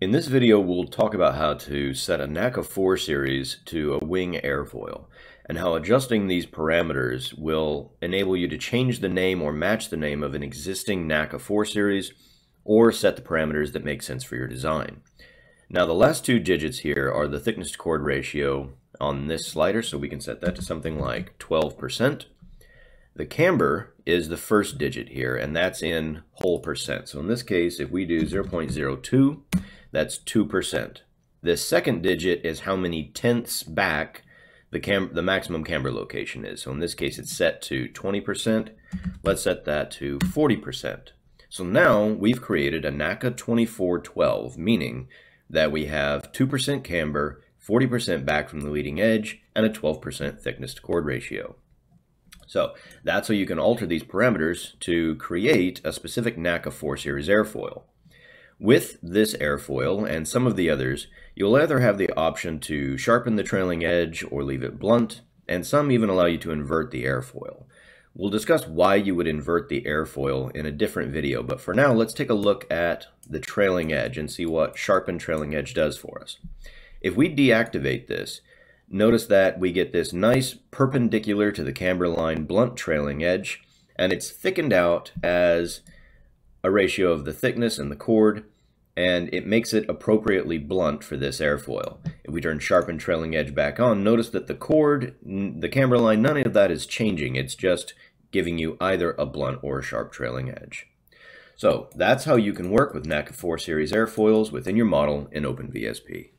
In this video, we'll talk about how to set a NACA 4 series to a wing airfoil and how adjusting these parameters will enable you to change the name or match the name of an existing NACA 4 series or set the parameters that make sense for your design. Now the last two digits here are the thickness to chord ratio on this slider, so we can set that to something like 12%. The camber is the first digit here, and that's in whole percent. So in this case, if we do 0.02, that's 2%. This second digit is how many tenths back the, cam the maximum camber location is. So in this case, it's set to 20%. Let's set that to 40%. So now we've created a NACA 2412, meaning that we have 2% camber, 40% back from the leading edge, and a 12% thickness to chord ratio. So that's how you can alter these parameters to create a specific NACA 4 series airfoil. With this airfoil and some of the others, you'll either have the option to sharpen the trailing edge or leave it blunt, and some even allow you to invert the airfoil. We'll discuss why you would invert the airfoil in a different video, but for now let's take a look at the trailing edge and see what sharpened trailing edge does for us. If we deactivate this, notice that we get this nice perpendicular to the camber line blunt trailing edge, and it's thickened out as a ratio of the thickness and the chord, and it makes it appropriately blunt for this airfoil. If we turn sharpen trailing edge back on, notice that the chord, the camber line, none of that is changing. It's just giving you either a blunt or a sharp trailing edge. So that's how you can work with NACA 4 series airfoils within your model in OpenVSP.